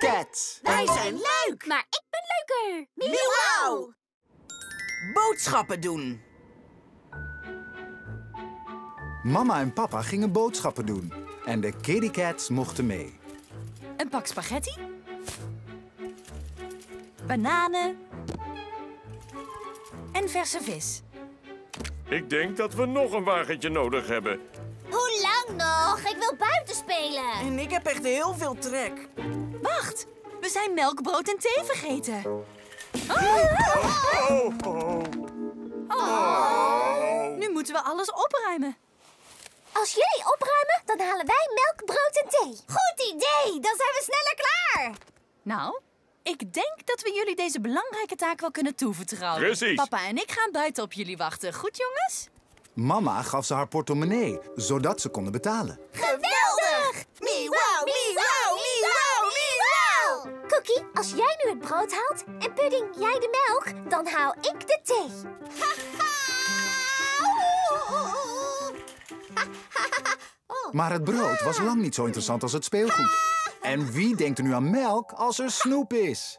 Wij zijn leuk! Maar ik ben leuker. Miauw! Boodschappen doen. Mama en papa gingen boodschappen doen. En de Kitty Cats mochten mee. Een pak spaghetti. Bananen. En verse vis. Ik denk dat we nog een wagentje nodig hebben. Hoe lang nog? Ik wil buiten spelen. En ik heb echt heel veel trek. Wacht, we zijn melk, brood en thee vergeten. Oh, oh. Nu moeten we alles opruimen. Als jullie opruimen, dan halen wij melk, brood en thee. Goed idee, dan zijn we sneller klaar. Nou, ik denk dat we jullie deze belangrijke taak wel kunnen toevertrouwen. Precies. Papa en ik gaan buiten op jullie wachten. Goed, jongens? Mama gaf ze haar portemonnee, zodat ze konden betalen. Geweldig! Miauw, miauw, miauw, miauw! Cookie, als jij nu het brood haalt en Pudding jij de melk, dan haal ik de thee. Maar het brood was lang niet zo interessant als het speelgoed. En wie denkt er nu aan melk als er snoep is?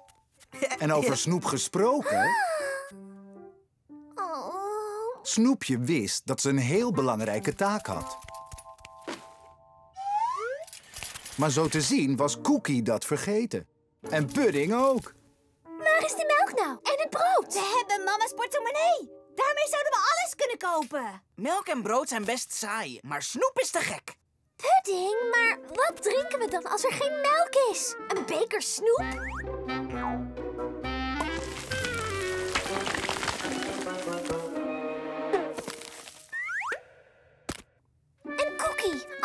En over snoep gesproken... Oh. Snoepje wist dat ze een heel belangrijke taak had. Maar zo te zien was Cookie dat vergeten. En Pudding ook. Waar is de melk nou? En het brood? We hebben mama's portemonnee. Daarmee zouden we alles kunnen kopen. Melk en brood zijn best saai, maar snoep is te gek. Pudding, maar wat drinken we dan als er geen melk is? Een beker snoep?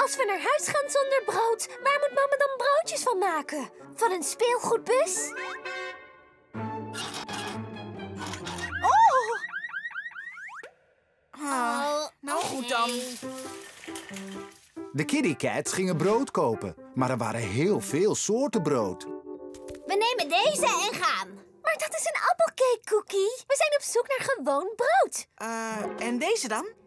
Als we naar huis gaan zonder brood, waar moet mama dan broodjes van maken? Van een speelgoedbus? Oh! Ah, nou goed dan. De Kitty Cats gingen brood kopen. Maar er waren heel veel soorten brood. We nemen deze en gaan. Maar dat is een appelcake cookie. We zijn op zoek naar gewoon brood. Eh, en deze dan?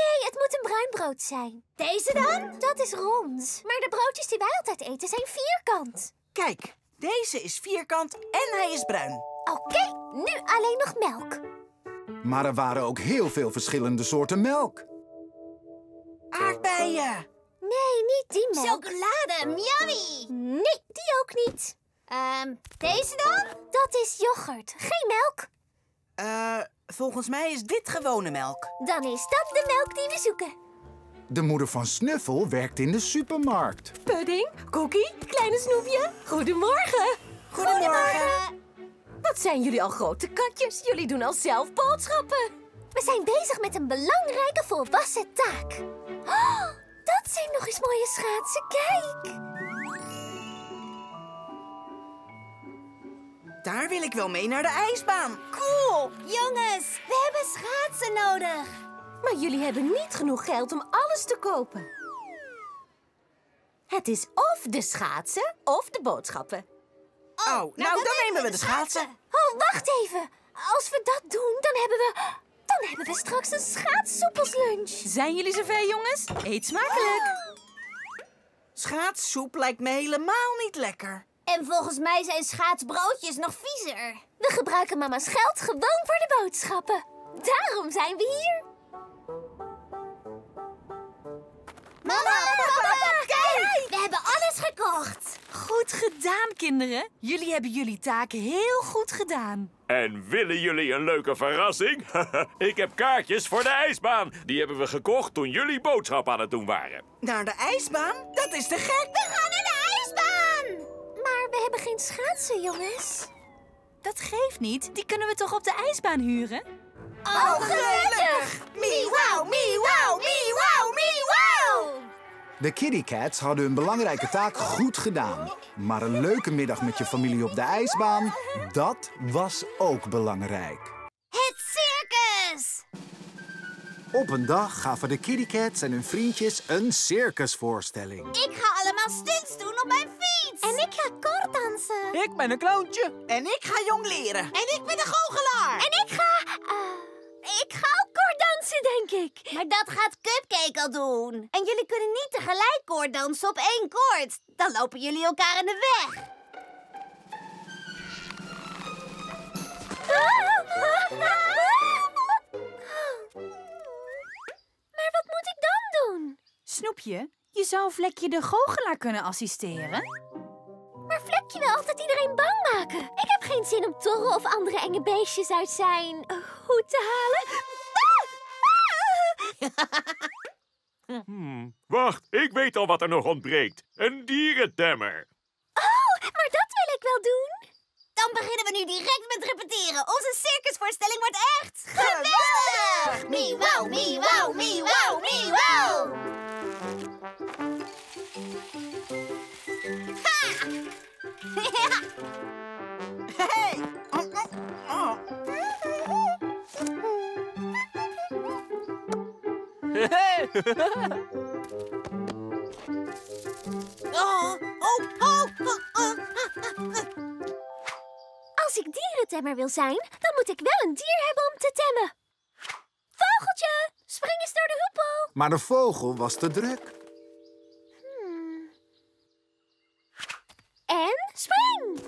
Nee, het moet een bruin brood zijn. Deze dan? Dat is rond. Maar de broodjes die wij altijd eten zijn vierkant. Kijk, deze is vierkant en hij is bruin. Oké, nu alleen nog melk. Maar er waren ook heel veel verschillende soorten melk. Aardbeien. Nee, niet die melk. Chocolade, yummy. Nee, die ook niet. Ehm, deze dan? Dat is yoghurt, geen melk. Eh, volgens mij is dit gewone melk. Dan is dat de melk die we zoeken. De moeder van Snuffel werkte in de supermarkt. Pudding, Cookie, kleine snoepje. Goedemorgen. Goedemorgen. Wat zijn jullie al grote katjes? Jullie doen al zelf boodschappen. We zijn bezig met een belangrijke volwassen taak. Oh, dat zijn nog eens mooie schaatsen. Kijk. Daar wil ik wel mee naar de ijsbaan. Cool. Jongens, we hebben schaatsen nodig. Maar jullie hebben niet genoeg geld om alles te kopen. Het is of de schaatsen of de boodschappen. Oh, nou, dan, nemen we de schaatsen. Oh, wacht even. Als we dat doen, dan hebben we... Dan hebben we straks een schaatssoepelslunch. Zijn jullie zover, jongens? Eet smakelijk. Schaatssoep lijkt me helemaal niet lekker. En volgens mij zijn schaatsbroodjes nog viezer. We gebruiken mama's geld gewoon voor de boodschappen. Daarom zijn we hier. Mama, papa, kijk! We hebben alles gekocht. Goed gedaan, kinderen. Jullie hebben jullie taak heel goed gedaan. En willen jullie een leuke verrassing? Ik heb kaartjes voor de ijsbaan. Die hebben we gekocht toen jullie boodschap aan het doen waren. Naar de ijsbaan? Dat is te gek. We gaan schaatsen, jongens. Dat geeft niet. Die kunnen we toch op de ijsbaan huren? Oh, gelukkig! Miauw, miauw, miauw, miauw! De Kitty Cats hadden hun belangrijke taak goed gedaan. Maar een leuke middag met je familie op de ijsbaan, dat was ook belangrijk. Het circus! Op een dag gaven de Kitty Cats en hun vriendjes een circusvoorstelling. Ik ga allemaal stunts doen op mijn fiets. En ik ga kort dansen. Ik ben een clowntje. En ik ga jong leren. En ik ben de goochelaar. En ik ga... Uh, ik ga ook koordansen, denk ik. Maar dat gaat Cupcake al doen. En jullie kunnen niet tegelijk koordansen op één koord. Dan lopen jullie elkaar in de weg. Maar wat moet ik dan doen? Snoepje, je zou Vlekje de goochelaar kunnen assisteren. Maar Vlekje wil altijd iedereen bang maken. Ik heb geen zin om torren of andere enge beestjes uit zijn eh, hoed te halen. Hmm, wacht, ik weet al wat er nog ontbreekt. Een dierentemmer. Oh, maar dat wil ik wel doen. Dan beginnen we nu direct met repeteren. Onze circusvoorstelling wordt echt geweldig! Miauw, miauw, miauw! Als ik dierentemmer wil zijn, dan moet ik wel een dier hebben om te temmen. Vogeltje, spring eens door de hoepel. Maar de vogel was te druk. En spring.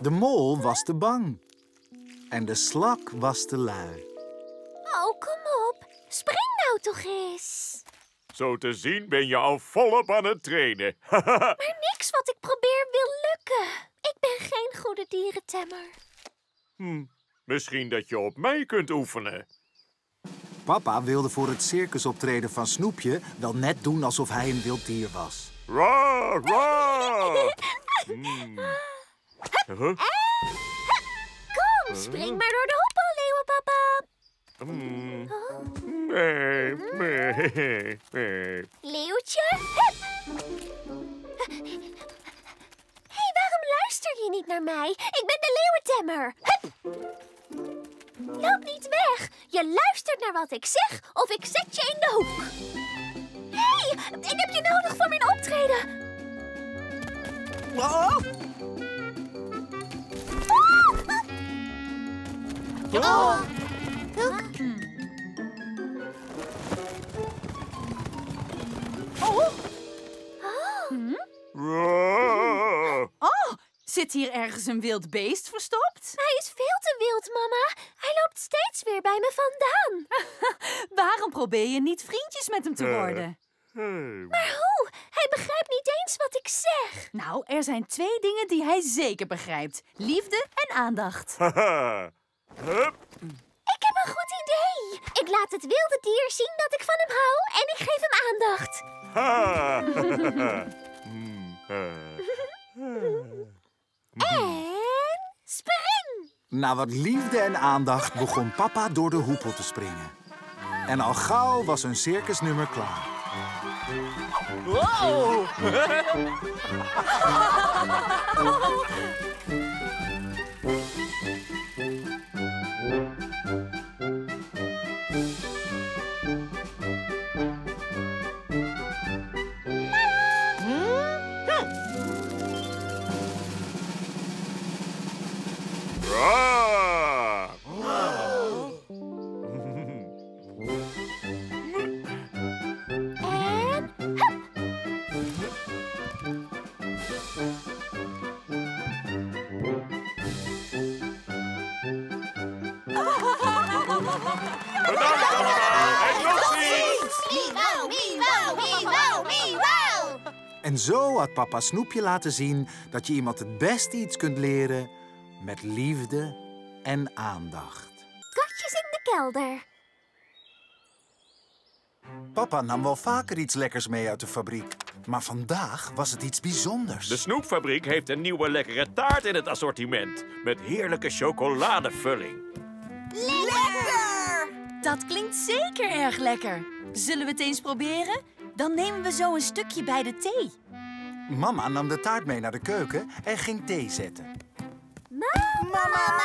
De mol was te bang. En de slak was te lui. Oh, kom op. Spring nou toch eens. Zo te zien ben je al volop aan het trainen. Maar niks wat ik probeer wil lukken. Ik ben geen goede dierentemmer. Hm, misschien dat je op mij kunt oefenen. Papa wilde voor het circusoptreden van Snoepje wel net doen alsof hij een wild dier was. Ra, ra. Hmm. Huh? Kom, spring maar door de hoepel, leeuwenpapa. Nee, nee, nee. Leeuwtje, hup. Hé, hey, waarom luister je niet naar mij? Ik ben de leeuwentemmer. Hup. Loop niet weg. Je luistert naar wat ik zeg of ik zet je in de hoek. Hé, hey, ik heb je nodig voor mijn optreden. Oh, Oh. Oh, zit hier ergens een wild beest verstopt? Hij is veel te wild, mama. Hij loopt steeds weer bij me vandaan. Waarom probeer je niet vriendjes met hem te Eh. worden? Hey. Maar hoe? Hij begrijpt niet eens wat ik zeg. Nou, er zijn twee dingen die hij zeker begrijpt. Liefde en aandacht. Haha. Hup. Ik heb een goed idee. Ik laat het wilde dier zien dat ik van hem hou en ik geef hem aandacht. En spring! Na wat liefde en aandacht begon papa door de hoepel te springen. En al gauw was hun circusnummer klaar. wow! zo had papa Snoepje laten zien dat je iemand het beste iets kunt leren met liefde en aandacht. katjes in de kelder. Papa nam wel vaker iets lekkers mee uit de fabriek. Maar vandaag was het iets bijzonders. De snoepfabriek heeft een nieuwe lekkere taart in het assortiment. Met heerlijke chocoladevulling. Lekker! Dat klinkt zeker erg lekker. Zullen we het eens proberen? Dan nemen we zo een stukje bij de thee. Mama nam de taart mee naar de keuken en ging thee zetten. Mama!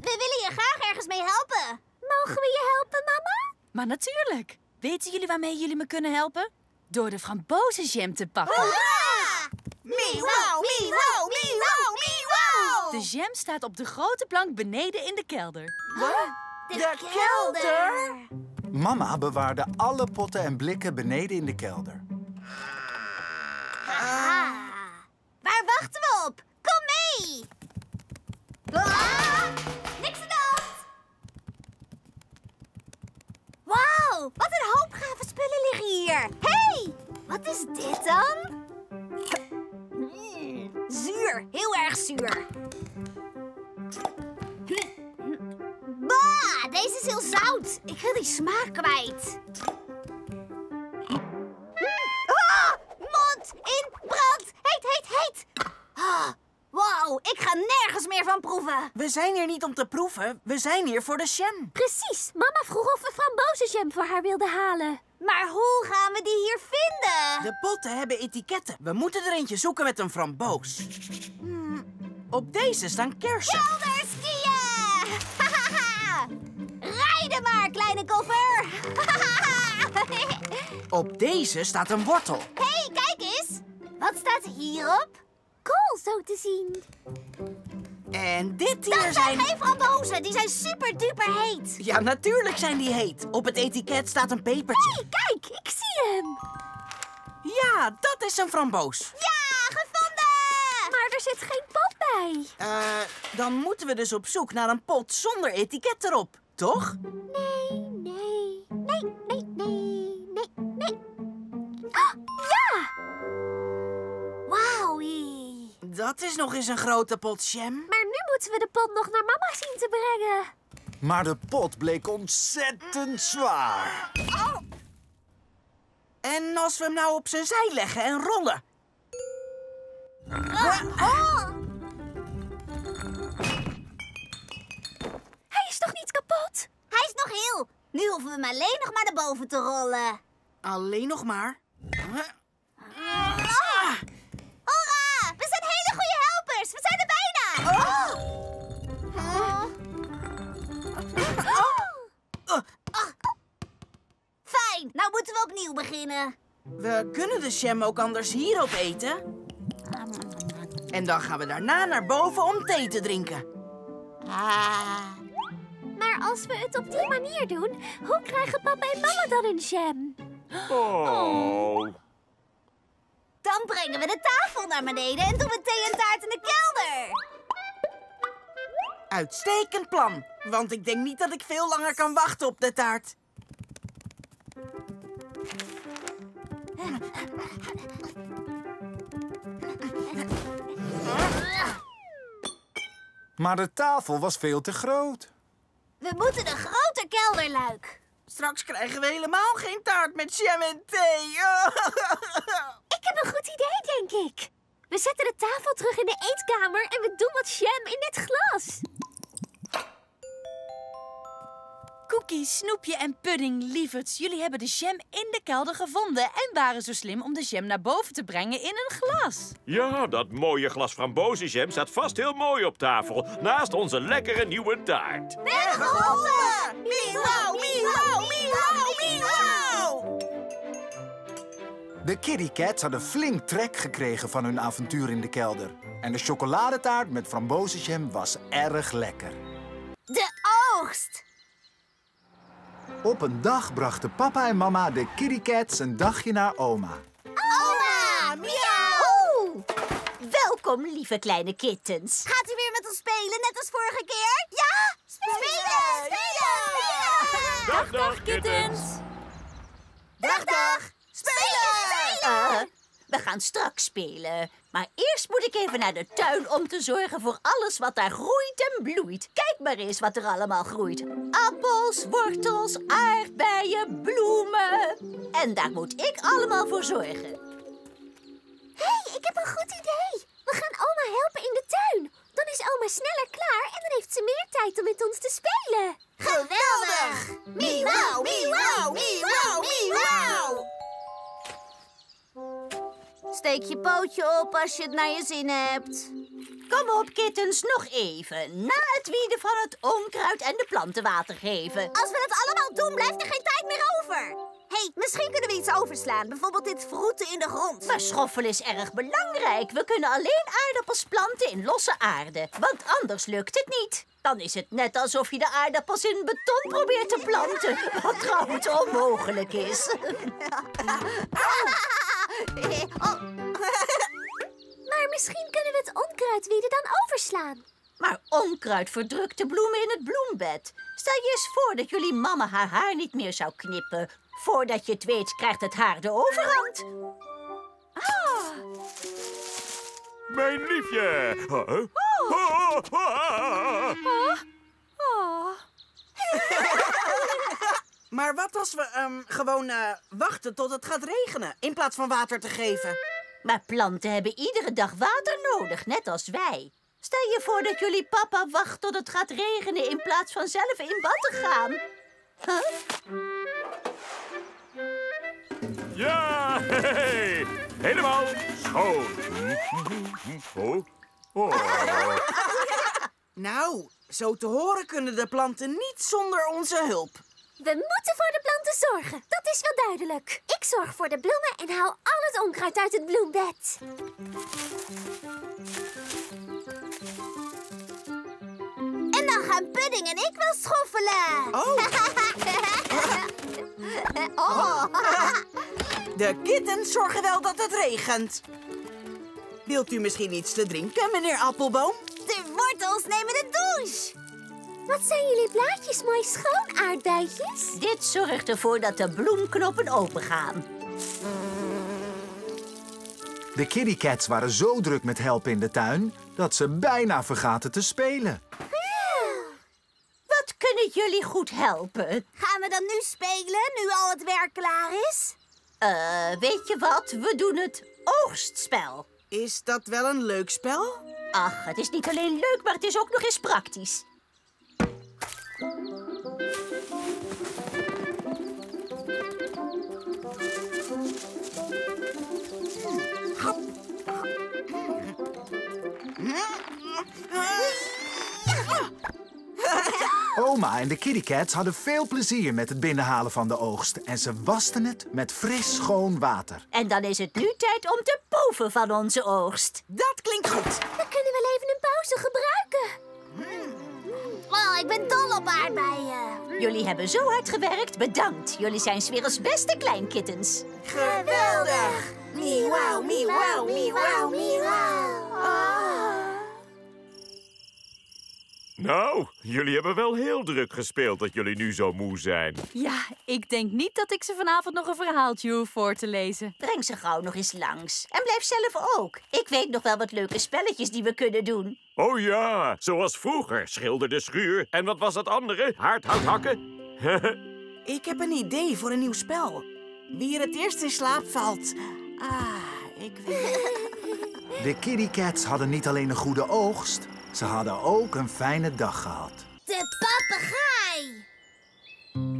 We willen je graag ergens mee helpen. Mogen we je helpen, mama? Maar natuurlijk. Weten jullie waarmee jullie me kunnen helpen? Door de frambozenjam te pakken. Hoera! Miauw, miauw, miauw, miauw! De jam staat op de grote plank beneden in de kelder. De kelder! Mama bewaarde alle potten en blikken beneden in de kelder. Wauw, wat een hoop gave spullen liggen hier. hey, dan? Mm, zuur, heel erg zuur. Bah, deze is heel zout. Ik wil die smaak kwijt. Ah, mond in brand. Heet, heet, heet. Ah, Wauw, ik ga nergens meer van proeven. We zijn hier niet om te proeven, we zijn hier voor de jam. Precies. Mama vroeg of we frambozenjam voor haar wilden halen. Maar hoe gaan we die hier vinden? De potten hebben etiketten. We moeten er eentje zoeken met een framboos. Hmm, Op deze staan kersen. Kelder skiën! Rijden maar, kleine koffer! Op deze staat een wortel. Hé, hey, kijk eens! Wat staat hierop? Kool, zo te zien. En dit Dat hier zijn zijn... geen frambozen, die zijn super duper heet. Ja, natuurlijk zijn die heet. Op het etiket staat een pepertje. Hé, kijk, ik zie hem. Ja, dat is een framboos. Ja, gevonden! Maar er zit geen pot bij. Eh, dan moeten we dus op zoek naar een pot zonder etiket erop, toch? Nee, Dat is nog eens een grote pot jam. Maar nu moeten we de pot nog naar mama zien te brengen. Maar de pot bleek ontzettend zwaar. En als we hem nou op zijn zij leggen en rollen? Oh, Hij is toch niet kapot? hij is nog heel. Nu hoeven we hem alleen nog maar naar boven te rollen. Alleen nog maar. We opnieuw beginnen. We kunnen de jam ook anders hierop eten. En dan gaan we daarna naar boven om thee te drinken. Ah. Maar als we het op die manier doen, hoe krijgen papa en mama dan een jam? Oh. Dan brengen we de tafel naar beneden en doen we thee en taart in de kelder. Uitstekend plan, want ik denk niet dat ik veel langer kan wachten op de taart. Maar de tafel was veel te groot. We moeten een groter kelderluik. Straks krijgen we helemaal geen taart met jam en thee. Ik heb een goed idee, denk ik. We zetten de tafel terug in de eetkamer en we doen wat jam in dit glas. Cookie, Snoepje en Pudding, lieverds, jullie hebben de jam in de kelder gevonden... en waren zo slim om de jam naar boven te brengen in een glas. Ja, dat mooie glas frambozenjam staat vast heel mooi op tafel. Naast onze lekkere nieuwe taart. We hebben geholpen! Miauw, miauw, miauw, miauw! De Kitty Cats hadden flink trek gekregen van hun avontuur in de kelder. En de chocoladetaart met frambozenjam was erg lekker. De oogst! Op een dag brachten papa en mama de Kitty Cats een dagje naar oma. Oma, miauw! Welkom, lieve kleine kittens. Gaat u weer met ons spelen, net als vorige keer? Ja! Spelen! Spelen! Dag, dag, kittens. Dag, dag! Spelen! Eh, we gaan straks spelen. Maar eerst moet ik even naar de tuin om te zorgen voor alles wat daar groeit en bloeit. Kijk maar eens wat er allemaal groeit. Appels, wortels, aardbeien, bloemen. En daar moet ik allemaal voor zorgen. Hé, hey, ik heb een goed idee. We gaan oma helpen in de tuin. Dan is oma sneller klaar en dan heeft ze meer tijd om met ons te spelen. Geweldig! Miauw, miauw, miauw, miauw! Steek je pootje op als je het naar je zin hebt. Kom op, kittens, nog even. Na het wieden van het onkruid en de planten water geven. Als we het allemaal doen, blijft er geen tijd meer over. Hé, hey, misschien kunnen we iets overslaan. Bijvoorbeeld dit vroeten in de grond. Verschoffelen is erg belangrijk. We kunnen alleen aardappels planten in losse aarde. Want anders lukt het niet. Dan is het net alsof je de aardappels in beton probeert te planten. Wat trouwens onmogelijk is. Oh, Maar misschien kunnen we het onkruid wieden dan overslaan. Maar onkruid verdrukt de bloemen in het bloembed. Stel je eens voor dat jullie mama haar haar niet meer zou knippen. Voordat je het weet krijgt het haar de overhand. Mijn liefje. Huh? Oh, ah. Maar wat als we ehm, gewoon eh, wachten tot het gaat regenen... in plaats van water te geven? Maar planten hebben iedere dag water nodig, net als wij. Stel je voor dat jullie papa wacht tot het gaat regenen in plaats van zelf in bad te gaan. Huh? Ja, hey. helemaal schoon. Oh, oh. Nou, zo te horen kunnen de planten niet zonder onze hulp. We moeten voor de planten zorgen, dat is wel duidelijk. Ik zorg voor de bloemen en haal al het onkruid uit het bloembed. En dan gaan Pudding en ik wel schoffelen. Oh, oh. de kittens zorgen wel dat het regent. Wilt u misschien iets te drinken, meneer Appelboom? De wortels nemen de douche. Wat zijn jullie blaadjes mooi schoon, aardbeidjes? Dit zorgt ervoor dat de bloemknoppen opengaan. De kittycats waren zo druk met helpen in de tuin dat ze bijna vergaten te spelen. Wat kunnen jullie goed helpen? Gaan we dan nu spelen, nu al het werk klaar is? Eh, weet je wat? We doen het oogstspel. Is dat wel een leuk spel? Ach, het is niet alleen leuk, maar het is ook nog eens praktisch. Oma en de kittycats hadden veel plezier met het binnenhalen van de oogst. En ze wasten het met fris schoon water. En dan is het nu tijd om te proeven van onze oogst. Dat klinkt goed. Ik ben dol op aardbeien. Jullie hebben zo hard gewerkt, bedankt. Jullie zijn 's werelds beste kleinkittens. Geweldig! Miauw, miauw, miauw, miauw. Nou, jullie hebben wel heel druk gespeeld dat jullie nu zo moe zijn. Ja, ik denk niet dat ik ze vanavond nog een verhaaltje hoef voor te lezen. Breng ze gauw nog eens langs. En blijf zelf ook. Ik weet nog wel wat leuke spelletjes die we kunnen doen. Oh ja, zoals vroeger. Schilder de schuur. En wat was dat andere? Haardhout hakken? Ik heb een idee voor een nieuw spel. Wie er het eerst in slaap valt. Ah, ik weet... De kittycats hadden niet alleen een goede oogst, ze hadden ook een fijne dag gehad. De papegaai.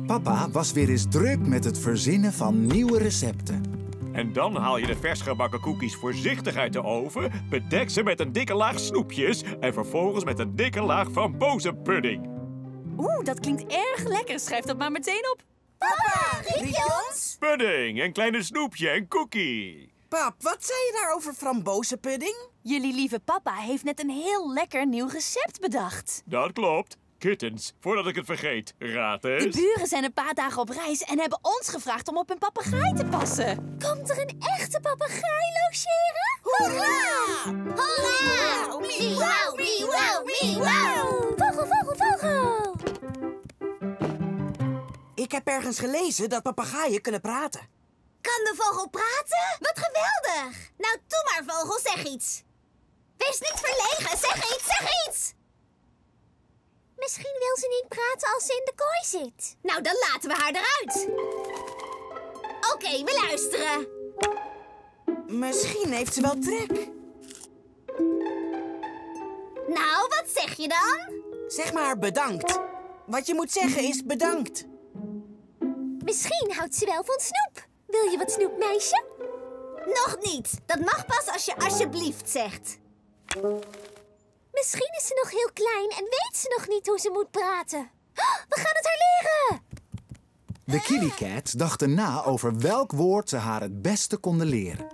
Papa was weer eens druk met het verzinnen van nieuwe recepten. En dan haal je de vers gebakken koekjes voorzichtig uit de oven, bedek ze met een dikke laag snoepjes en vervolgens met een dikke laag frambozenpudding. Oeh, dat klinkt erg lekker. Schrijf dat maar meteen op. Papa, riep je ons? Pudding, een kleine snoepje en cookie. Pap, wat zei je daar over frambozenpudding? Jullie lieve papa heeft net een heel lekker nieuw recept bedacht. Dat klopt. Kittens, voordat ik het vergeet, raad De eens. buren zijn een paar dagen op reis en hebben ons gevraagd om op een papegaai te passen. Komt er een echte papegaai logeren? Hoera! Hoera! Miauw, miauw, miauw. Vogel, vogel, vogel! Ik heb ergens gelezen dat papegaaien kunnen praten. Kan de vogel praten? Wat geweldig! Nou, doe maar, vogel, zeg iets. Wees niet verlegen, zeg iets, zeg iets! Misschien wil ze niet praten als ze in de kooi zit. Nou, dan laten we haar eruit. Oké, we luisteren. Misschien heeft ze wel trek. Nou, wat zeg je dan? Zeg maar bedankt. Wat je moet zeggen is bedankt. Misschien houdt ze wel van snoep. Wil je wat snoep, meisje? Nog niet. Dat mag pas als je alsjeblieft zegt. Misschien is ze nog heel klein en weet ze nog niet hoe ze moet praten. Oh, We gaan het haar leren! De kittycats dachten na over welk woord ze haar het beste konden leren.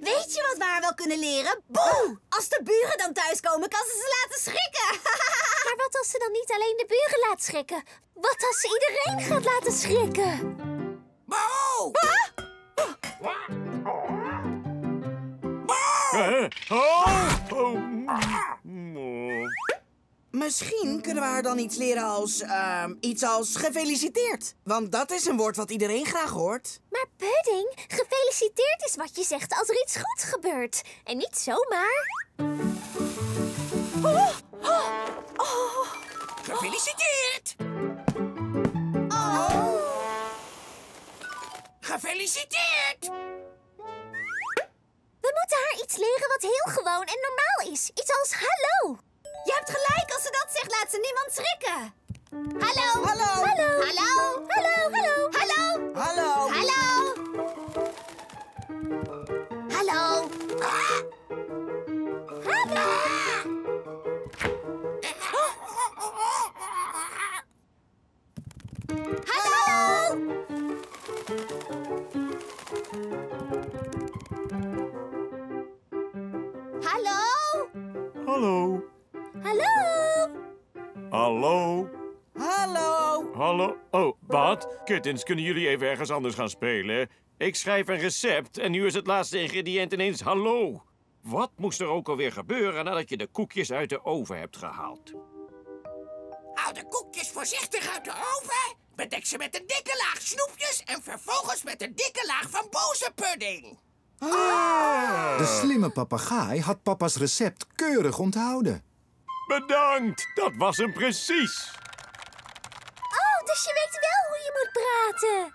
Weet je wat we haar wel kunnen leren? Boe! Als de buren dan thuiskomen, kan ze ze laten schrikken. Maar wat als ze dan niet alleen de buren laat schrikken? Wat als ze iedereen gaat laten schrikken? Boe! Eh, Oh, oh, mm, oh. Misschien kunnen we haar dan iets leren als... ehm, iets als gefeliciteerd. Want dat is een woord wat iedereen graag hoort. Maar Pudding, gefeliciteerd is wat je zegt als er iets goeds gebeurt. En niet zomaar. Gefeliciteerd! Gefeliciteerd! We moeten haar iets leren wat heel gewoon en normaal is. Iets als hallo. Je hebt gelijk, als ze dat zegt, laat ze niemand schrikken. Hallo. Hallo. Hallo. Hallo. Hallo, hallo. Hallo. Hallo. Hallo. Hallo. Hallo. Hallo. Hallo. Hallo. Oh, wat? Kittens, kunnen jullie even ergens anders gaan spelen? Ik schrijf een recept en nu is het laatste ingrediënt ineens hallo. Wat moest er ook alweer gebeuren nadat je de koekjes uit de oven hebt gehaald? Haal de koekjes voorzichtig uit de oven. Bedek ze met een dikke laag snoepjes en vervolgens met een dikke laag van bozenpudding. De slimme papegaai had papa's recept keurig onthouden. Bedankt, dat was hem precies. Oh, dus je weet wel hoe je moet praten.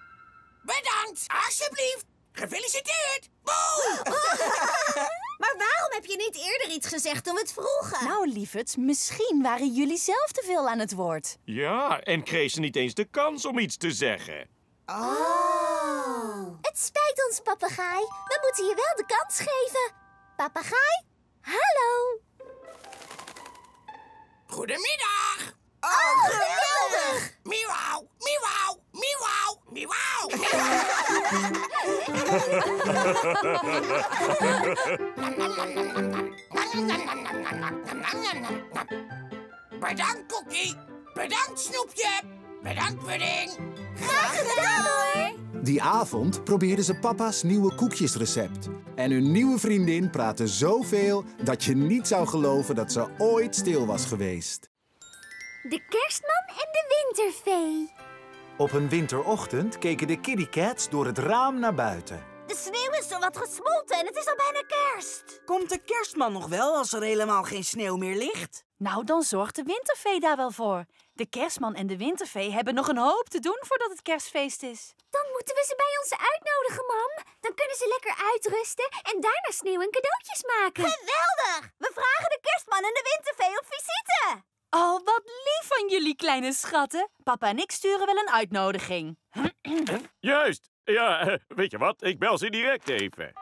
Bedankt, alsjeblieft. Gefeliciteerd. Boe! Maar waarom heb je niet eerder iets gezegd toen we het vroegen? Nou, lieverds, misschien waren jullie zelf te veel aan het woord. Ja, en kreeg ze niet eens de kans om iets te zeggen. Het spijt ons, papegaai. We moeten je wel de kans geven. Papegaai, hallo. Goedemiddag. Oh, geweldig! Miauw, miauw, miauw, miauw. Bedankt, Cookie. Bedankt, Snoepje. Bedankt, Pudding. Graag gedaan hoor! Die avond probeerden ze papa's nieuwe koekjesrecept. En hun nieuwe vriendin praatte zoveel dat je niet zou geloven dat ze ooit stil was geweest. De kerstman en de wintervee. Op een winterochtend keken de kitty cats door het raam naar buiten. De sneeuw is zo wat gesmolten en het is al bijna kerst. Komt de kerstman nog wel als er helemaal geen sneeuw meer ligt? Nou, dan zorgt de wintervee daar wel voor. De kerstman en de wintervee hebben nog een hoop te doen voordat het kerstfeest is. Dan moeten we ze bij ons uitnodigen, mam. Dan kunnen ze lekker uitrusten en daarna sneeuw en cadeautjes maken. Geweldig! We vragen de kerstman en de wintervee op visite. Oh, wat lief van jullie, kleine schatten. Papa en ik sturen wel een uitnodiging. Juist. Ja, eh, weet je wat? Ik bel ze direct even.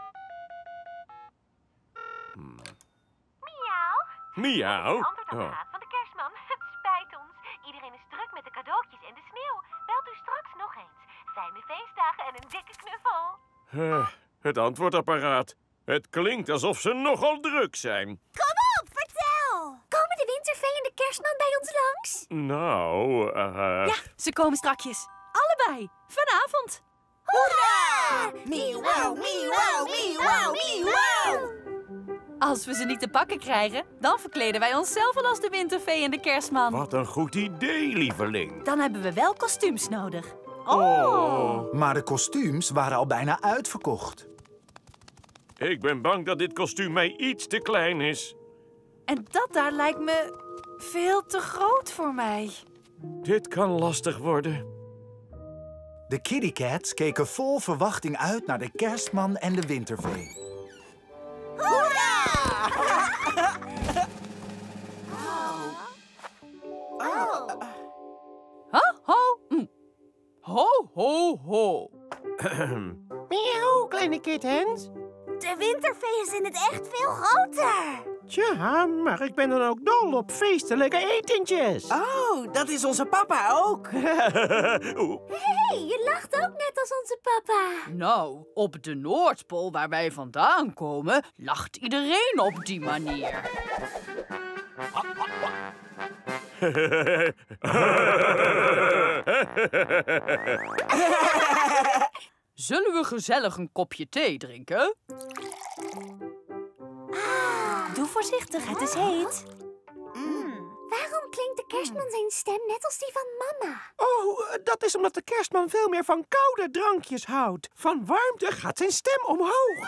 Miauw. Miauw. Het Fijne feestdagen en een dikke knuffel. Eh, het antwoordapparaat. Het klinkt alsof ze nogal druk zijn. Kom op, vertel! Komen de wintervee en de kerstman bij ons langs? Nou, eh... Ja, ze komen strakjes. Allebei. Vanavond. Hoera! Miauw, miauw, miauw, miauw! Als we ze niet te pakken krijgen, dan verkleden wij onszelf wel als de wintervee en de kerstman. Wat een goed idee, lieveling. Dan hebben we wel kostuums nodig. Oh. Maar de kostuums waren al bijna uitverkocht. Ik ben bang dat dit kostuum mij iets te klein is. En dat daar lijkt me veel te groot voor mij. Dit kan lastig worden. De kitty cats keken vol verwachting uit naar de kerstman en de wintervee. Ho, ho, ho. Miauw, kleine kittens. De wintervee is in het echt veel groter. Tja, maar ik ben dan ook dol op feestelijke etentjes. Oh, dat is onze papa ook. Hé, je lacht ook net als onze papa. Nou, op de Noordpool waar wij vandaan komen, lacht iedereen op die manier. Zullen we gezellig een kopje thee drinken? Doe voorzichtig, het is heet. Waarom klinkt kerstman zijn stem net als die van mama. Oh, dat is omdat de kerstman veel meer van koude drankjes houdt. Van warmte gaat zijn stem omhoog.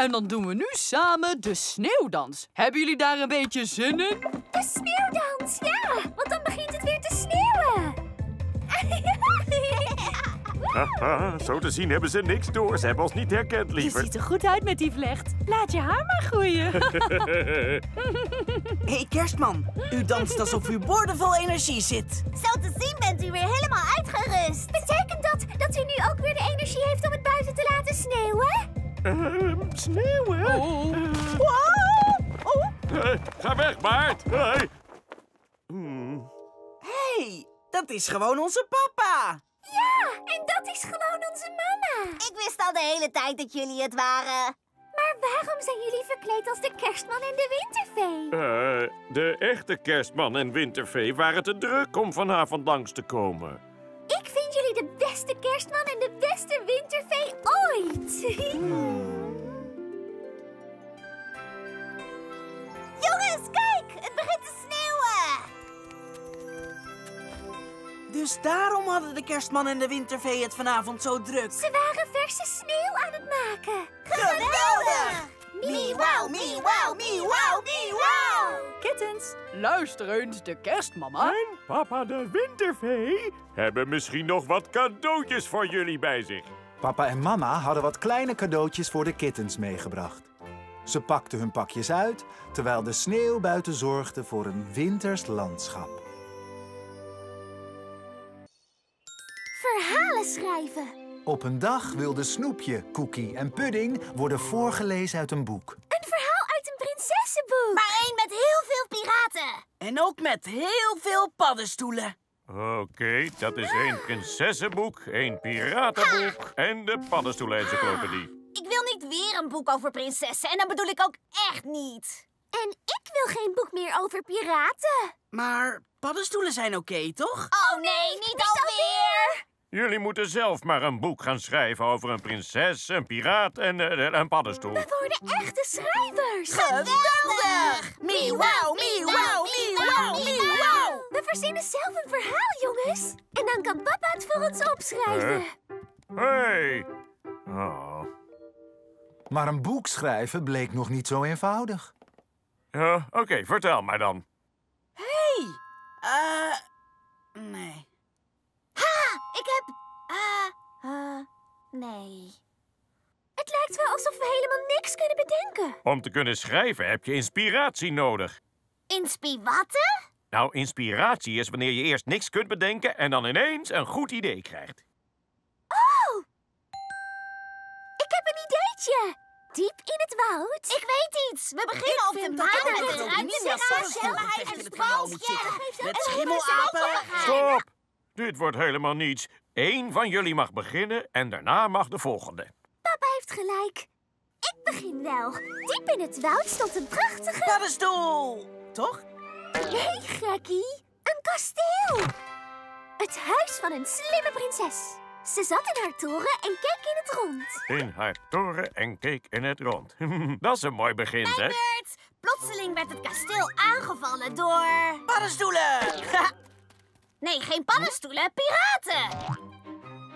En dan doen we nu samen de sneeuwdans. Hebben jullie daar een beetje zin in? De sneeuwdans, ja! Want dan begint het weer te sneeuwen. Haha, zo te zien hebben ze niks door. Ze hebben ons niet herkend, Je liever. ziet er goed uit met die vlecht. Laat je haar maar groeien. Hé, hey, kerstman. U danst alsof uw boordevol energie zit. Zo te zien bent u weer helemaal uitgerust. Betekent dat dat u nu ook weer de energie heeft om het buiten te laten sneeuwen? Ehm, sneeuwen? Oh. Hey, ga weg, Bart. Hey. Hmm. Hé, hey, dat is gewoon onze papa. Ja, en dat is gewoon onze mama. Ik wist al de hele tijd dat jullie het waren. Maar waarom zijn jullie verkleed als de kerstman en de wintervee? Eh, de echte kerstman en wintervee waren te druk om vanavond langs te komen. Ik vind jullie de beste kerstman en de beste wintervee ooit. Jongens, kijk! Het begint te sneeuwen! Dus daarom hadden de kerstman en de wintervee het vanavond zo druk. Ze waren verse sneeuw aan het maken. Geweldig! Miauw, miauw, miauw, miauw! Kittens, luister eens de kerstmama. En papa de wintervee hebben misschien nog wat cadeautjes voor jullie bij zich. Papa en mama hadden wat kleine cadeautjes voor de kittens meegebracht. Ze pakten hun pakjes uit, terwijl de sneeuw buiten zorgde voor een winters landschap. Verhalen schrijven. Op een dag wilden Snoepje, Cookie en Pudding worden voorgelezen uit een boek. Een verhaal uit een prinsessenboek. Maar één met heel veel piraten. En ook met heel veel paddenstoelen. Oké, dat is één prinsessenboek, één piratenboek en de paddenstoelen-encyclopedie. Ik wil niet weer een boek over prinsessen en dat bedoel ik ook echt niet. En ik wil geen boek meer over piraten. Maar paddenstoelen zijn oké, toch? Oh nee, niet alweer! Jullie moeten zelf maar een boek gaan schrijven over een prinses, een piraat en eh, een paddenstoel. We worden echte schrijvers. Geweldig! Miauw, miauw, miauw, miauw! We verzinnen zelf een verhaal, jongens. En dan kan papa het voor ons opschrijven. Hey! Oh. Maar een boek schrijven bleek nog niet zo eenvoudig. Ja, oké, vertel maar dan. Hé! Eh... nee. Ha! Ik heb... eh... eh... nee. Het lijkt wel alsof we helemaal niks kunnen bedenken. Om te kunnen schrijven heb je inspiratie nodig. Inspiwatten? Nou, inspiratie is wanneer je eerst niks kunt bedenken en dan ineens een goed idee krijgt. Oh! Ik heb een ideetje. Diep in het woud. Ik weet iets. We beginnen op de maan met Paddenstoel ruimte in en het verhaal moet zitten. Met schimelapen. Stop! Dit wordt helemaal niets. Eén van jullie mag beginnen en daarna mag de volgende. Papa heeft gelijk. Ik begin wel. Diep in het woud stond een prachtige... Paddenstoel! Toch? Nee, gekkie. Een kasteel. Het huis van een slimme prinses. Ze zat in haar toren en keek in het rond. In haar toren en keek in het rond. Dat is een mooi begin. Beurt! Plotseling werd het kasteel aangevallen door... Paddenstoelen! Nee, geen paddenstoelen, piraten!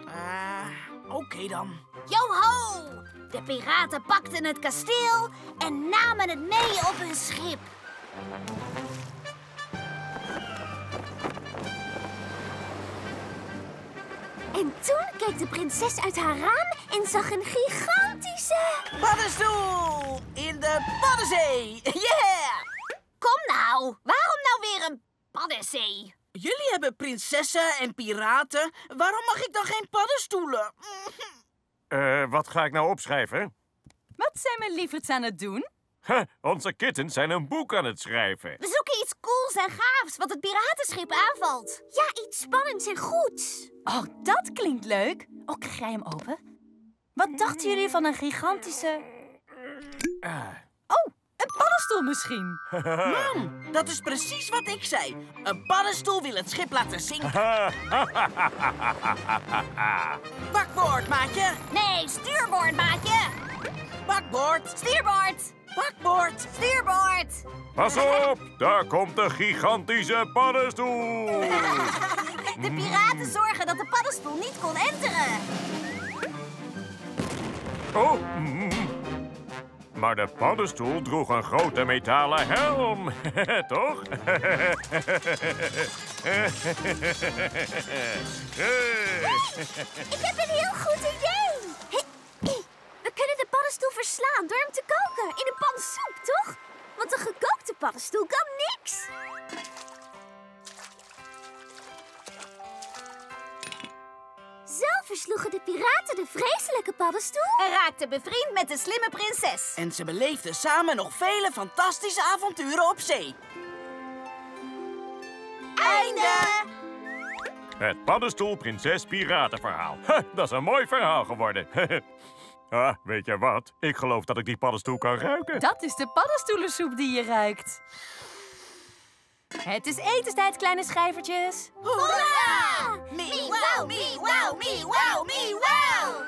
Eh, oké dan. Yo-ho! De piraten pakten het kasteel en namen het mee op hun schip. En toen keek de prinses uit haar raam en zag een gigantische... Paddenstoel! In de Paddenzee! Yeah! Kom nou, waarom nou weer een paddenzee? Jullie hebben prinsessen en piraten. Waarom mag ik dan geen paddenstoelen? Eh, wat ga ik nou opschrijven? Wat zijn mijn lieverds aan het doen? Ha, onze kittens zijn een boek aan het schrijven. We zoeken iets cools en gaafs wat het piratenschip aanvalt. Ja, iets spannends en goeds. Oh, dat klinkt leuk. Oh, krijg jij hem open? Wat dachten jullie van een gigantische... Ah, Oh, paddenstoel misschien. Mam, dat is precies wat ik zei. Een paddenstoel wil het schip laten zinken. Bakboord, maatje. Nee, stuurboord, maatje. Bakboord. Stuurboord. Bakboord. Stuurboord. Pas op, daar komt de gigantische paddenstoel. De piraten zorgen dat de paddenstoel niet kon enteren. Oh, mm. Maar de paddenstoel droeg een grote metalen helm, toch? Ik heb een heel goed idee. We kunnen de paddenstoel verslaan door hem te koken in een pan soep, toch? Want een gekookte paddenstoel kan niks. Zo versloegen de piraten de vreselijke paddenstoel. En raakte bevriend met de slimme prinses. En ze beleefden samen nog vele fantastische avonturen op zee. Einde! Het paddenstoel prinses piratenverhaal. Ha, dat is een mooi verhaal geworden. ah, weet je wat? Ik geloof dat ik die paddenstoel kan ruiken. Dat is de paddenstoelensoep die je ruikt. Het is etenstijd, kleine schrijvertjes. Hoera! Mie wauw, mie wauw!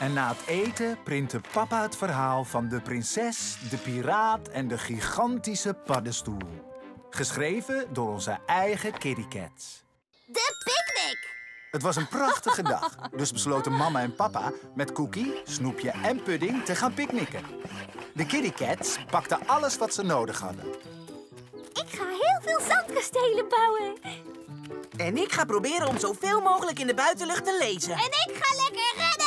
En na het eten printte papa het verhaal van de prinses, de piraat en de gigantische paddenstoel. Geschreven door onze eigen Kitty Cats. De picknick! Het was een prachtige dag, dus besloten mama en papa met Cookie, Snoepje en Pudding te gaan picknicken. De Kitty Cats pakten alles wat ze nodig hadden. Ik ga heel veel zandkastelen bouwen. En ik ga proberen om zoveel mogelijk in de buitenlucht te lezen. En ik ga lekker rennen!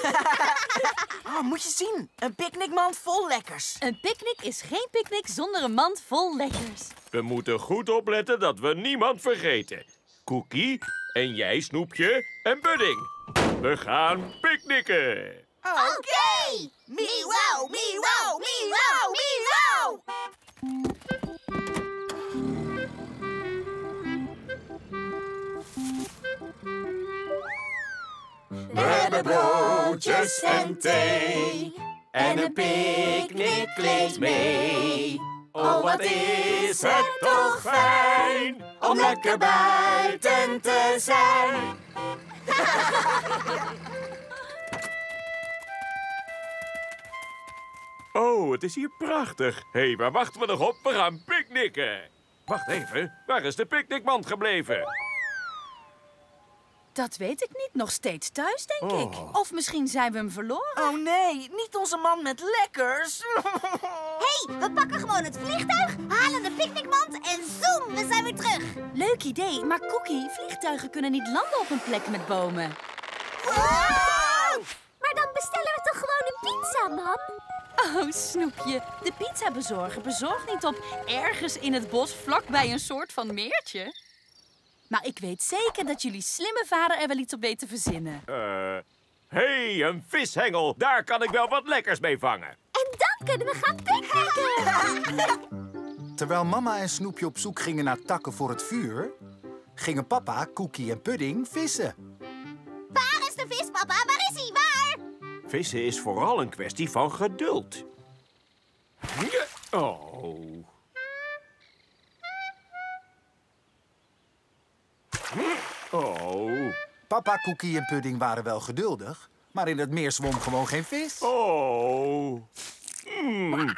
Oh, moet je zien. Een picknickmand vol lekkers. Een picknick is geen picknick zonder een mand vol lekkers. We moeten goed opletten dat we niemand vergeten. Cookie en jij Snoepje en Pudding. We gaan picknicken. Oké! Mie wauw, mie wauw! We hebben broodjes en thee. En een picknickkleed mee. Oh, wat is het toch fijn om lekker buiten te zijn. Oh, het is hier prachtig. Hé, hey, waar wachten we nog op? We gaan picknicken. Wacht even, waar is de picknickmand gebleven? Dat weet ik niet. Nog steeds thuis, denk Oh. ik. Of misschien zijn we hem verloren. Oh nee, niet onze man met lekkers. Hé, hey, we pakken gewoon het vliegtuig, halen de picknickmand en zoom, we zijn weer terug. Leuk idee, maar Cookie, vliegtuigen kunnen niet landen op een plek met bomen. Maar dan bestellen we toch gewoon een pizza, mam? Oh, Snoepje. De pizzabezorger bezorgt niet op ergens in het bos vlakbij een soort van meertje. Maar ik weet zeker dat jullie slimme vader er wel iets op weet te verzinnen. Eh, Hé, hey, een vishengel. Daar kan ik wel wat lekkers mee vangen. En dan kunnen we gaan picknicken. Terwijl mama en Snoepje op zoek gingen naar takken voor het vuur, gingen papa, Cookie en Pudding vissen. Waar is de vis, papa? Vissen is vooral een kwestie van geduld. Oh. Oh. Papa, Cookie en Pudding waren wel geduldig, maar in het meer zwom gewoon geen vis. Oh. Mm.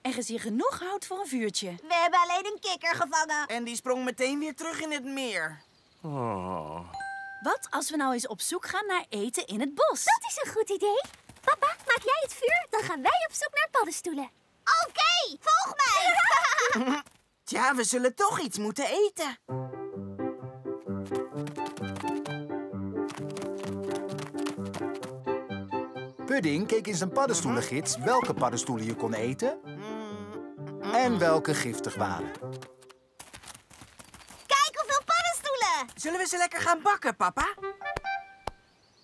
Er is hier genoeg hout voor een vuurtje. We hebben alleen een kikker gevangen. En die sprong meteen weer terug in het meer. Oh. Wat als we nou eens op zoek gaan naar eten in het bos? Dat is een goed idee. Papa, maak jij het vuur, dan gaan wij op zoek naar paddenstoelen. Oké, volg mij. Tja, we zullen toch iets moeten eten. Pudding keek in zijn paddenstoelengids welke paddenstoelen je kon eten en welke giftig waren. Kijk hoeveel paddenstoelen. Zullen we ze lekker gaan bakken, papa?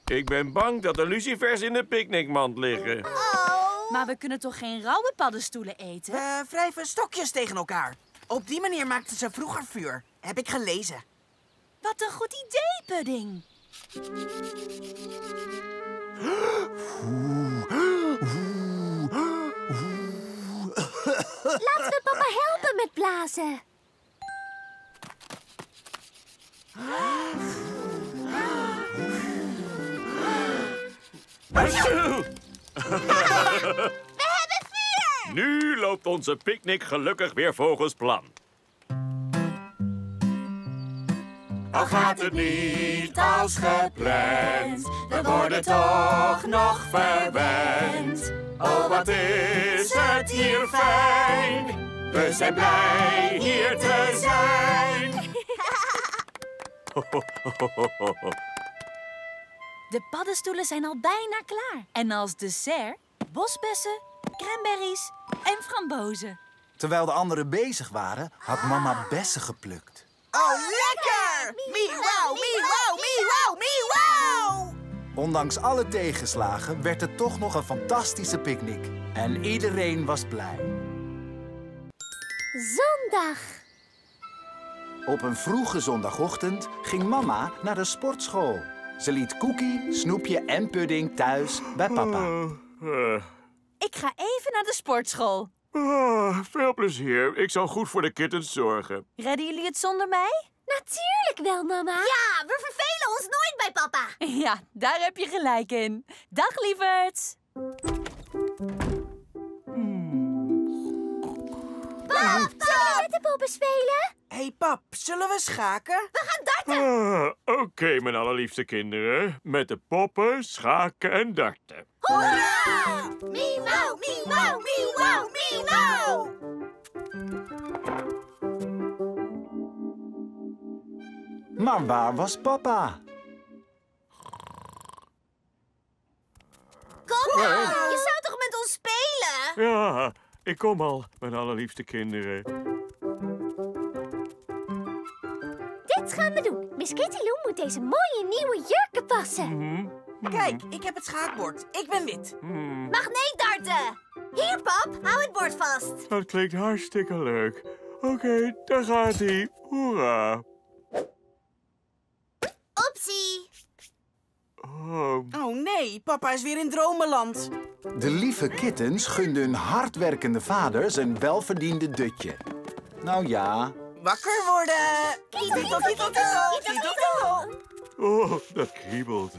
Ik ben bang dat er lucifers in de picknickmand liggen. Oh. Maar we kunnen toch geen rauwe paddenstoelen eten? We wrijven stokjes tegen elkaar. Op die manier maakten ze vroeger vuur. Heb ik gelezen. Wat een goed idee, Pudding. Laten we papa helpen met blazen. Nu loopt onze picknick gelukkig weer volgens plan. Al gaat het niet als gepland, we worden toch nog verwend. Oh, wat is het hier fijn, we zijn blij hier te zijn. De paddenstoelen zijn al bijna klaar. En als dessert bosbessen, cranberries en frambozen. Terwijl de anderen bezig waren, had mama bessen geplukt. Oh, lekker! Miauw, miauw, miauw, miauw! Ondanks alle tegenslagen werd het toch nog een fantastische picknick. En iedereen was blij. Zondag. Op een vroege zondagochtend ging mama naar de sportschool. Ze liet Cookie, Snoepje en Pudding thuis bij papa. Eh, Ik ga even naar de sportschool. ah, veel plezier. Ik zal goed voor de kittens zorgen. Redden jullie het zonder mij? Natuurlijk wel, mama. Ja, we vervelen ons nooit bij papa. Ja, daar heb je gelijk in. Dag, lieverd. Pap, zullen we met de poppen spelen? Hé hey, pap, zullen we schaken? We gaan darten. Ah, Oké, mijn allerliefste kinderen. Met de poppen, schaken en darten. Hoera! Miauw, miauw, miauw, miauw. Maar waar was papa? Kom nou, je zou toch met ons spelen? Ja, ik kom al, mijn allerliefste kinderen. Dit gaan we doen. Miss Kitty Lou moet deze mooie nieuwe jurken passen. Kijk, ik heb het schaakbord. Ik ben wit. Magneetdarten. Hier, pap, hou het bord vast. Dat klinkt hartstikke leuk. Oké, daar gaat hij. Hoera. Oepsie. Oh, Oh nee, papa is weer in dromenland. De lieve kittens gunden hun hardwerkende vader zijn welverdiende dutje. Nou ja, Wakker worden. Kietel, kietel, kietel, kietel, kietel. oh dat kriebelt.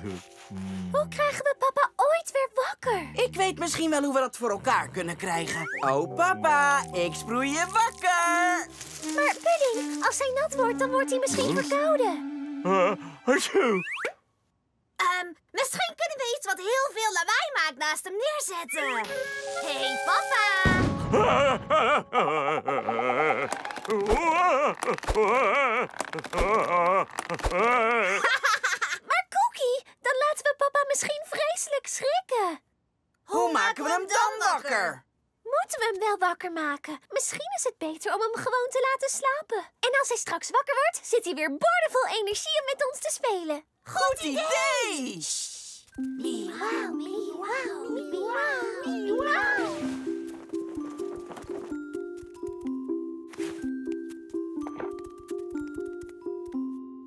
Hoe krijgen we papa ooit weer wakker? Ik weet misschien wel hoe we dat voor elkaar kunnen krijgen. Oh papa, ik sproei je wakker. Maar Pudding, als hij nat wordt, dan wordt hij misschien verkouden. Ehm, misschien kunnen we iets wat heel veel lawaai maakt naast hem neerzetten. Hé, hey, papa. Maar Cookie, dan laten we papa misschien vreselijk schrikken. Hoe maken we hem dan wakker? Moeten we hem wel wakker maken? Misschien is het beter om hem gewoon te laten slapen. En als hij straks wakker wordt, zit hij weer boordevol energie om met ons te spelen. Goed idee! Miauw, miauw, miauw, miauw.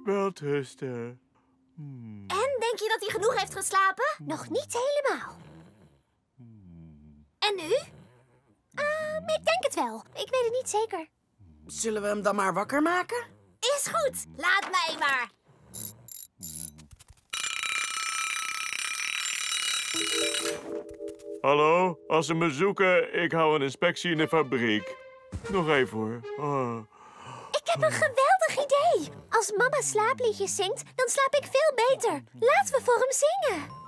Welterusten. En denk je dat hij genoeg heeft geslapen? Nog niet helemaal. En nu? Ehm, ik denk het wel. Ik weet het niet zeker. Zullen we hem dan maar wakker maken? Is goed. Laat mij maar. Hallo, als ze me zoeken, ik hou een inspectie in de fabriek. Nog even hoor. Ah. Ik heb een geweldig Als mama slaapliedjes zingt, dan slaap ik veel beter. Laten we voor hem zingen.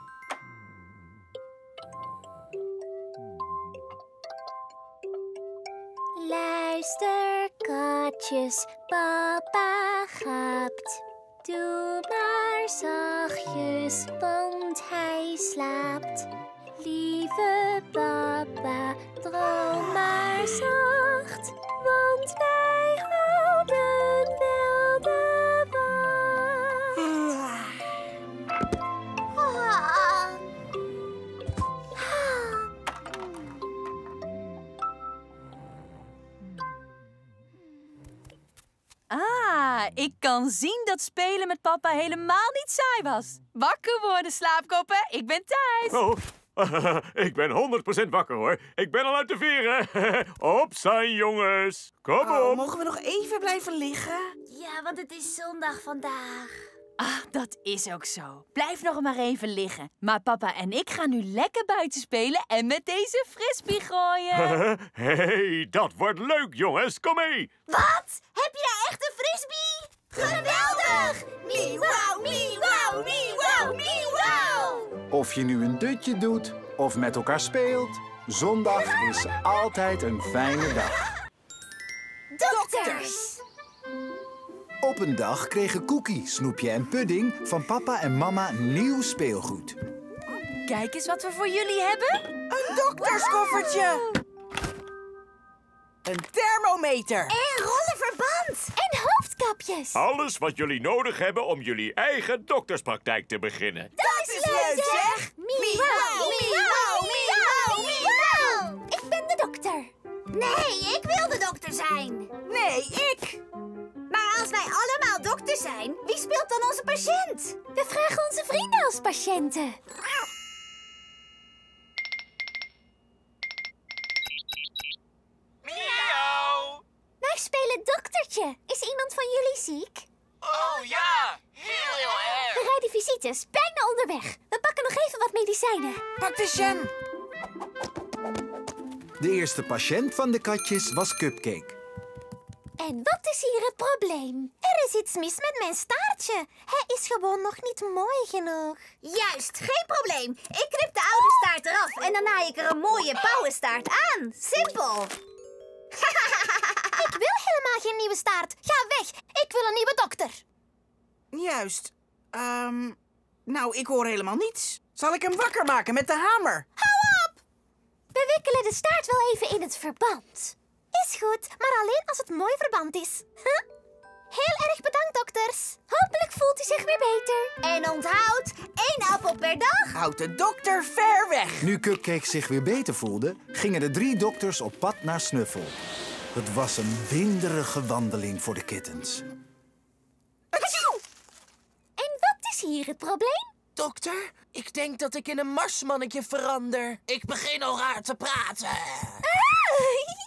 Luister, katjes, papa gaapt. Doe maar zachtjes, want hij slaapt. Lieve papa, droom maar zacht, want wij kan zien dat spelen met papa helemaal niet saai was. Wakker worden, slaapkoppen. Ik ben thuis. Oh, ik ben 100% wakker hoor. Ik ben al uit de veren. Opstaan jongens. Kom Oh, op. mogen we nog even blijven liggen? Ja, want het is zondag vandaag. Ah, dat is ook zo. Blijf nog maar even liggen. Maar papa en ik gaan nu lekker buiten spelen en met deze frisbee gooien. hey, dat wordt leuk jongens. Kom mee. Wat? Heb je daar echt een frisbee? Geweldig! Miauw, miauw, miauw, miauw! Of je nu een dutje doet of met elkaar speelt, zondag is altijd een fijne dag. Dokters! Op een dag kregen Cookie, Snoepje en Pudding van papa en mama nieuw speelgoed. Kijk eens wat we voor jullie hebben. Een dokterskoffertje! Een thermometer! En rollenverband! En Alles wat jullie nodig hebben om jullie eigen dokterspraktijk te beginnen. Dat is leuk, zeg! Miauw, miauw, miauw, miauw! Ik ben de dokter. Nee, ik wil de dokter zijn. Nee, ik! Maar als wij allemaal dokter zijn, wie speelt dan onze patiënt? We vragen onze vrienden als patiënten. Doktertje. Is iemand van jullie ziek? Oh ja, heel erg. We rijden visites, bijna onderweg. We pakken nog even wat medicijnen. Pak de jam! De eerste patiënt van de katjes was Cupcake. En wat is hier het probleem? Er is iets mis met mijn staartje. Hij is gewoon nog niet mooi genoeg. Juist, geen probleem. Ik knip de oude staart eraf en dan naai ik er een mooie pauwenstaart aan. Simpel. ik wil helemaal geen nieuwe staart. Ga weg. Ik wil een nieuwe dokter. Juist. Ehm, nou, ik hoor helemaal niets. Zal ik hem wakker maken met de hamer? Hou op! We wikkelen de staart wel even in het verband. Is goed, maar alleen als het mooi verband is. Huh? Heel erg bedankt, dokters. Hopelijk voelt hij zich weer beter. En onthoud, één appel per dag. Houd de dokter ver weg. Nu Cupcake zich weer beter voelde, gingen de drie dokters op pad naar Snuffel. Het was een winderige wandeling voor de kittens. En wat is hier het probleem? Dokter, ik denk dat ik in een marsmannetje verander. Ik begin al raar te praten.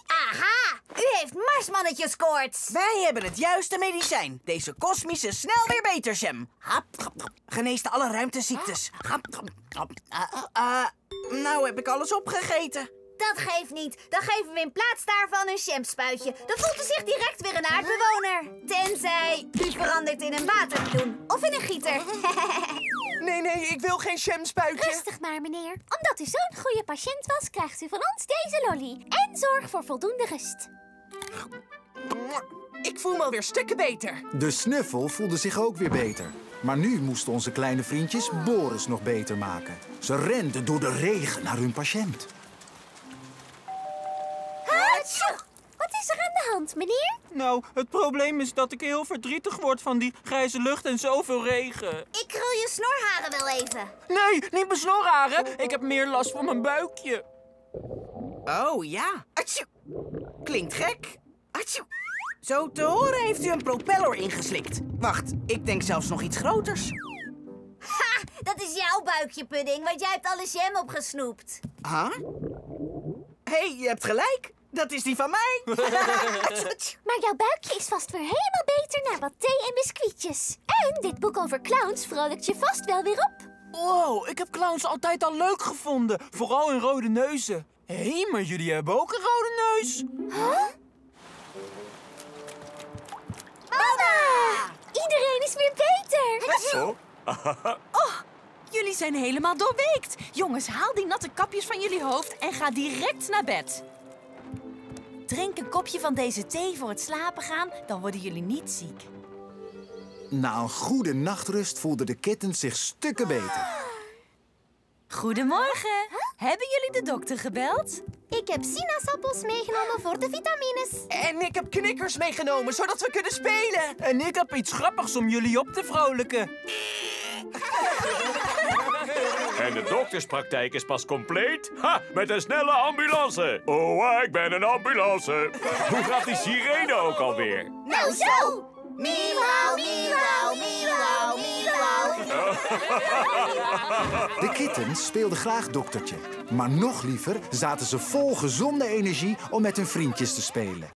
Aha, u heeft marsmannetjeskoorts. Wij hebben het juiste medicijn. Deze kosmische snel weer beter jam. Hap. Geneest alle ruimteziektes. Hap, hap, hap. Ah, ah, nou heb ik alles opgegeten. Dat geeft niet. Dan geven we in plaats daarvan een jamspuitje. Dan voelt u zich direct weer een aardbewoner. Tenzij u verandert in een watermeloen of in een gieter. Nee, nee, ik wil geen shamspuitje. Rustig maar, meneer. Omdat u zo'n goede patiënt was, krijgt u van ons deze lolly. En zorg voor voldoende rust. Ik voel me alweer stukken beter. De Snuffel voelde zich ook weer beter. Maar nu moesten onze kleine vriendjes Boris nog beter maken. Ze renden door de regen naar hun patiënt. Hatsjoe! Wat is er aan de hand, meneer? Nou, het probleem is dat ik heel verdrietig word van die grijze lucht en zoveel regen. Ik krul je snorharen wel even. Nee, niet mijn snorharen. Ik heb meer last van mijn buikje. Oh ja. Klinkt gek. Zo te horen heeft u een propeller ingeslikt. Wacht, ik denk zelfs nog iets groters. Ha, dat is jouw buikje, pudding, want jij hebt alle jam opgesnoept. Huh? Hé, hey, je hebt gelijk. Dat is die van mij. Maar jouw buikje is vast weer helemaal beter naar wat thee en biscuitjes. En dit boek over clowns vrolijkt je vast wel weer op. Wow, ik heb clowns altijd al leuk gevonden. Vooral in rode neuzen. Hé, hey, maar jullie hebben ook een rode neus. Huh? Mama! Iedereen is weer beter. Zo. Oh, jullie zijn helemaal doorweekt. Jongens, haal die natte kapjes van jullie hoofd en ga direct naar bed. Drink een kopje van deze thee voor het slapen gaan, dan worden jullie niet ziek. Na een goede nachtrust voelden de kittens zich stukken beter. Goedemorgen. Hebben jullie de dokter gebeld? Ik heb sinaasappels meegenomen voor de vitamines. En ik heb knikkers meegenomen, zodat we kunnen spelen. En ik heb iets grappigs om jullie op te vrolijken. En de dokterspraktijk is pas compleet ha, met een snelle ambulance. Oh, ah, ik ben een ambulance. Hoe gaat die sirene ook alweer? Nou zo! Miauw, miauw, miauw, miauw. De kittens speelden graag doktertje. Maar nog liever zaten ze vol gezonde energie om met hun vriendjes te spelen.